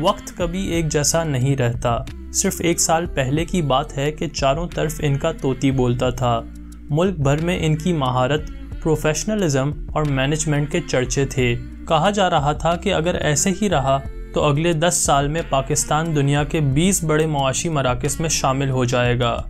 وقت کبھی ایک جیسا نہیں رہتا۔ صرف ایک سال پہلے کی بات ہے کہ چاروں طرف ان کا توتی بولتا تھا۔ ملک بھر میں ان کی مہارت، پروفیشنلزم اور مینجمنٹ کے چرچے تھے۔ کہا جا رہا تھا کہ اگر ایسے ہی رہا تو اگلے دس سال میں پاکستان دنیا کے بیس بڑے معاشی مراکز میں شامل ہو جائے گا۔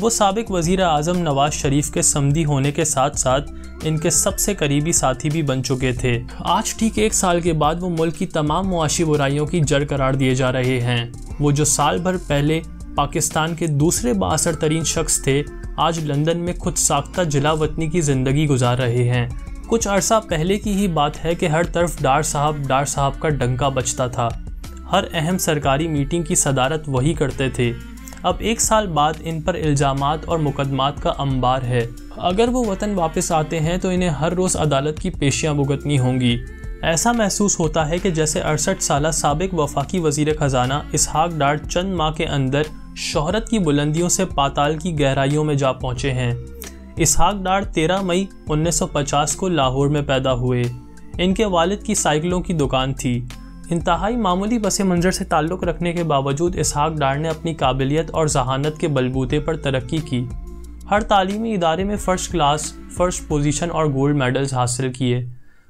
وہ سابق وزیر اعظم نواز شریف کے سمدی ہونے کے ساتھ ساتھ ان کے سب سے قریبی ساتھی بھی بن چکے تھے۔ آج ٹھیک ایک سال کے بعد وہ ملک کی تمام معاشی برائیوں کی جڑ قرار دیے جا رہے ہیں۔ وہ جو سال بھر پہلے پاکستان کے دوسرے باثر ترین شخص تھے، آج لندن میں خود ساختہ جلا وطنی کی زندگی گزار رہے ہیں۔ کچھ عرصہ پہلے کی ہی بات ہے کہ ہر طرف ڈار صاحب ڈار صاحب کا ڈنکا بچتا تھا۔ ہر اہم سرکاری میٹنگ کی صدارت وہی کرتے تھے۔ اب ایک سال بعد ان پر الزامات اور مقدمات کا انبار ہے۔ اگر وہ وطن واپس آتے ہیں تو انہیں ہر روز عدالت کی پیشیاں بھگتنی ہوں گی۔ ایسا محسوس ہوتا ہے کہ جیسے اڑسٹھ سالہ سابق وفاقی وزیر خزانہ اسحاق ڈار چند ماہ کے اندر شہرت کی بلندیوں سے پاتال کی گہرائیوں میں جا پہنچے ہیں۔ اسحاق ڈار تیرہ مئی انیس سو پچاس کو لاہور میں پیدا ہوئے۔ ان کے والد کی سائیکلوں کی دکان تھی۔ انتہائی معمولی پس منظر سے تعلق رکھنے کے باوجود اسحاق ڈار نے اپنی قابلیت اور ذہانت کے بلبوتے پر ترقی کی۔ ہر تعلیمی ادارے میں فرسٹ کلاس، فرسٹ پوزیشن اور گولڈ میڈلز حاصل کیے۔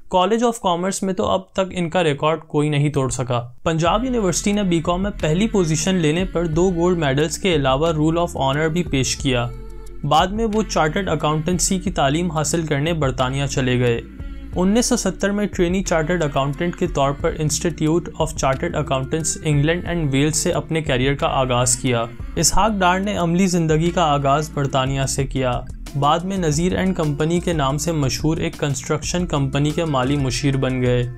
کالج آف کامرس میں تو اب تک ان کا ریکارڈ کوئی نہیں توڑ سکا۔ پنجاب یونیورسٹی نے بی کام میں پہلی پوزیشن لینے پر دو گولڈ میڈلز کے علاوہ رول آف آنر بھی پیش کیا۔ بعد میں وہ چارٹرڈ اکاؤنٹنسی کی تعلیم حاصل کرنے برطانیہ چلے گئے۔ انیس سو ستر میں ٹرینی چارٹرڈ اکاؤنٹنٹ کے طور پر institute of chartered accountants England and Wales سے اپنے کیریئر کا آغاز کیا۔ اسحاق ڈار نے عملی زندگی کا آغاز برطانیہ سے کیا۔ بعد میں نذیر اینڈ کمپنی کے نام سے مشہور ایک کنسٹرکشن کمپنی کے مالی مشیر بن گئے۔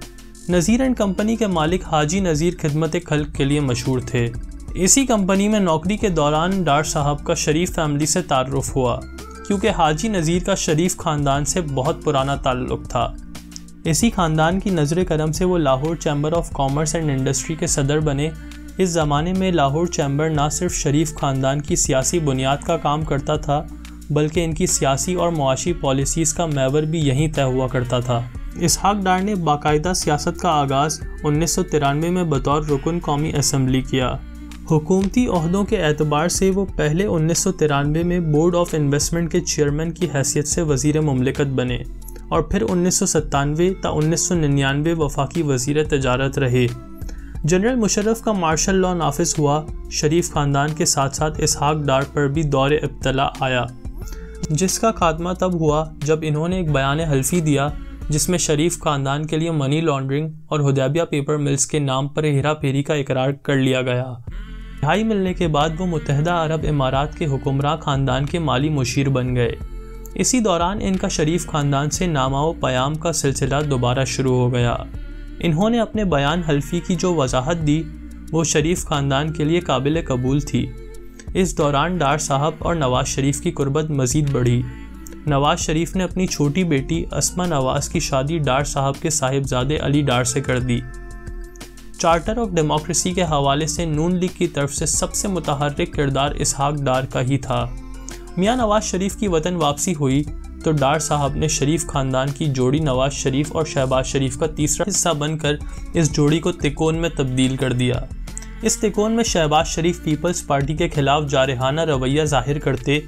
نذیر اینڈ کمپنی کے مالک حاجی نذیر خدمت خلق کے لیے مشہور تھے۔ اسی کمپنی میں نوکری کے دوران ڈار صاحب کا شریف فیملی سے تعارف ہوا۔ کیونکہ حاجی نذیر کا شریف خاندان سے بہت پرانا تعلق تھا۔ اسی خاندان کی نظر کرم سے وہ Lahore chamber of commerce and industry کے صدر بنے۔ اس زمانے میں لاہور چیمبر نہ صرف شریف خاندان کی سیاسی بنیاد کا کام کرتا تھا، بلکہ ان کی سیاسی اور معاشی پالیسیز کا میور بھی یہیں طے ہوا کرتا تھا۔ اسحاق ڈار نے باقاعدہ سیاست کا آغاز انیس سو ترانوے میں بطور رکن قومی اسمبلی کیا۔ حکومتی عہدوں کے اعتبار سے وہ پہلے انیس سو ترانوے میں بورڈ آف انویسٹمنٹ کے چیئرمین کی حیثیت سے وزیر مملکت بنے اور پھر انیس سو ستانوے تا انیس سو ننانوے وفاقی وزیر تجارت رہے۔ جنرل مشرف کا مارشل لا نافذ ہوا۔ شریف خاندان کے ساتھ ساتھ اسحاق ڈار پر بھی دور ابتلا آیا۔ جس کا خاتمہ تب ہوا جب انہوں نے ایک بیان حلفی دیا جس میں شریف خاندان کے لیے منی لانڈرنگ اور ہدیبیہ پیپر ملز کے نام پر ہیرا پھیری کا اقرار کر لیا گیا۔ رہائی ملنے کے بعد وہ متحدہ عرب امارات کے حکمراں خاندان کے مالی مشیر بن گئے۔ اسی دوران ان کا شریف خاندان سے نامہ و پیام کا سلسلہ دوبارہ شروع ہو گیا۔ انہوں نے اپنے بیان حلفی کی جو وضاحت دی، وہ شریف خاندان کے لیے قابل قبول تھی۔ اس دوران ڈار صاحب اور نواز شریف کی قربت مزید بڑھی۔ نواز شریف نے اپنی چھوٹی بیٹی اسما نواز کی شادی ڈار صاحب کے صاحبزادے علی ڈار سے کر دی۔ چارٹر آف ڈیموکریسی کے حوالے سے نون لیگ کی طرف سے سب سے متحرک کردار اسحاق ڈار کا ہی تھا۔ میاں نواز شریف کی وطن واپسی ہوئی تو ڈار صاحب نے شریف خاندان کی جوڑی نواز شریف اور شہباز شریف کا تیسرا حصہ بن کر اس جوڑی کو تکون میں تبدیل کر دیا۔ اس تکون میں شہباز شریف پیپلز پارٹی کے خلاف جارحانہ رویہ ظاہر کرتے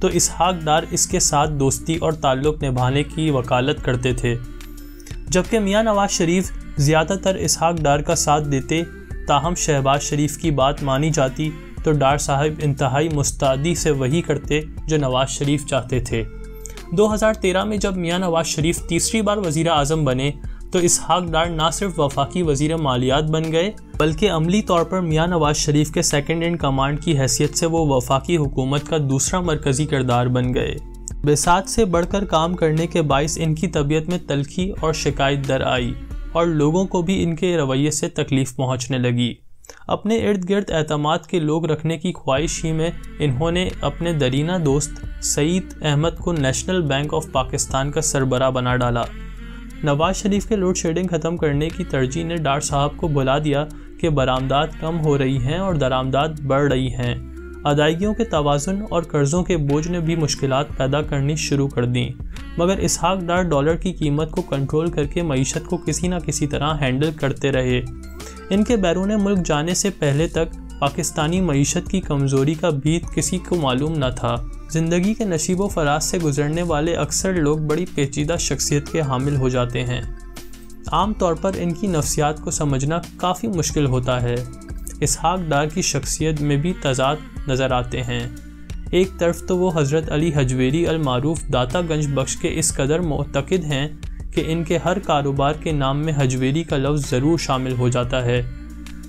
تو اسحاق ڈار اس کے ساتھ دوستی اور تعلق نبھانے کی وکالت کرتے تھے۔ جبکہ میاں نواز شریف زیادہ تر اسحاق ڈار کا ساتھ دیتے تاہم شہباز شریف کی بات مانی جاتی تو ڈار صاحب انتہائی مستعدی سے وہی کرتے جو نواز شریف چاہتے تھے۔ دو ہزار تیرہ میں جب میاں نواز شریف تیسری بار وزیر اعظم بنے تو اسحاق ڈار نہ صرف وفاقی وزیر مالیات بن گئے بلکہ عملی طور پر میاں نواز شریف کے سیکنڈ ان کمانڈ کی حیثیت سے وہ وفاقی حکومت کا دوسرا مرکزی کردار بن گئے۔ بسات سے بڑھ کر کام کرنے کے باعث ان کی طبیعت میں تلخی اور شکایت در آئی اور لوگوں کو بھی ان کے رویے سے تکلیف پہنچنے لگی۔ اپنے ارد گرد اعتماد کے لوگ رکھنے کی خواہش ہی میں انہوں نے اپنے درینہ دوست سعید احمد کو نیشنل بینک آف پاکستان کا سربراہ بنا ڈالا۔ نواز شریف کے لوڈ شیڈنگ ختم کرنے کی ترجیح نے ڈار صاحب کو بلا دیا کہ برآمدات کم ہو رہی ہیں اور درآمدات بڑھ رہی ہیں۔ ادائیگیوں کے توازن اور قرضوں کے بوجھ نے بھی مشکلات پیدا کرنی شروع کر دیں۔ مگر اسحاق ڈار ڈالر کی قیمت کو کنٹرول کر کے معیشت کو کسی نہ کسی طرح ہینڈل کرتے رہے۔ ان کے بیرون ملک جانے سے پہلے تک پاکستانی معیشت کی کمزوری کا بھیت کسی کو معلوم نہ تھا۔ زندگی کے نشیب و فراز سے گزرنے والے اکثر لوگ بڑی پیچیدہ شخصیت کے حامل ہو جاتے ہیں۔ عام طور پر ان کی نفسیات کو سمجھنا کافی مشکل ہوتا ہے۔ اسحاق ڈار کی شخصیت میں بھی تضاد نظر آتے ہیں۔ ایک طرف تو وہ حضرت علی حجویری المعروف داتا گنج بخش کے اس قدر معتقد ہیں کہ ان کے ہر کاروبار کے نام میں حجویری کا لفظ ضرور شامل ہو جاتا ہے۔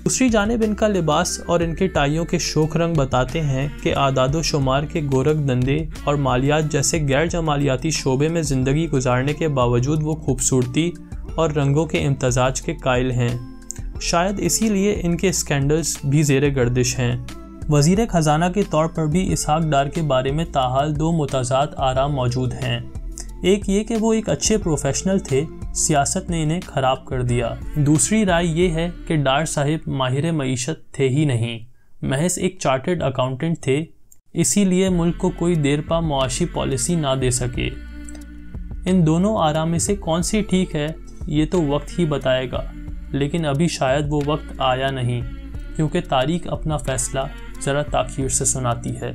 دوسری جانب ان کا لباس اور ان کے ٹائیوں کے شوخ رنگ بتاتے ہیں کہ اعداد و شمار کے گورکھ دندے اور مالیات جیسے غیر جمالیاتی شعبے میں زندگی گزارنے کے باوجود وہ خوبصورتی اور رنگوں کے امتزاج کے قائل ہیں۔ شاید اسی لیے ان کے اسکینڈلز بھی زیر گردش ہیں۔ وزیر خزانہ کے طور پر بھی اسحاق ڈار کے بارے میں تاحال دو متضاد آرام موجود ہیں۔ ایک یہ کہ وہ ایک اچھے پروفیشنل تھے، سیاست نے انہیں خراب کر دیا۔ دوسری رائے یہ ہے کہ ڈار صاحب ماہر معیشت تھے ہی نہیں۔ محض ایک چارٹرڈ اکاؤنٹنٹ تھے، اسی لیے ملک کو کوئی دیر پا معاشی پالیسی نہ دے سکے۔ ان دونوں آرام میں سے کون سی ٹھیک ہے، یہ تو وقت ہی بتائے گا۔ لیکن ابھی شاید وہ وقت آیا نہیں، کیونکہ تاریخ اپنا فیصلہ ذرا تاخیر سے سناتی ہے۔